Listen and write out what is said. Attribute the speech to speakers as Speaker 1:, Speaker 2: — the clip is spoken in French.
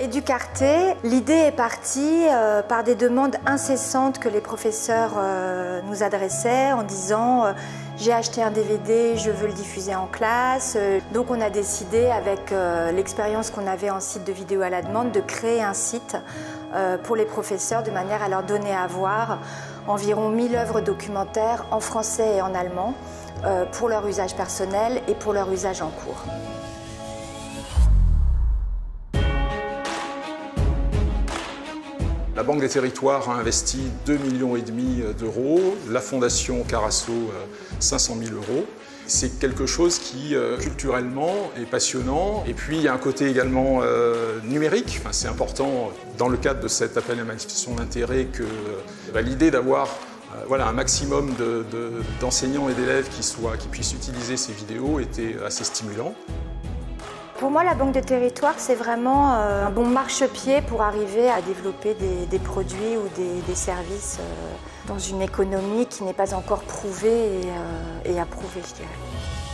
Speaker 1: Et du Carté, l'idée est partie euh, par des demandes incessantes que les professeurs euh, nous adressaient en disant euh, j'ai acheté un DVD, je veux le diffuser en classe. Donc on a décidé avec l'expérience qu'on avait en site de vidéo à la demande de créer un site pour les professeurs de manière à leur donner à voir environ 1000 œuvres documentaires en français et en allemand pour leur usage personnel et pour leur usage en cours.
Speaker 2: La Banque des Territoires a investi 2,5 millions d'euros, la Fondation Carasso 500 000 euros. C'est quelque chose qui, euh, culturellement, est passionnant. Et puis, il y a un côté également euh, numérique. c'est important, dans le cadre de cet appel à manifestation d'intérêt, que bah, l'idée d'avoir euh, un maximum d'enseignants et d'élèves qui, qui puissent utiliser ces vidéos était assez stimulant.
Speaker 1: Pour moi, la Banque de territoire, c'est vraiment euh, un bon marchepied pour arriver à développer des, produits ou des, services euh, dans une économie qui n'est pas encore prouvée et, euh, et approuvée, je dirais.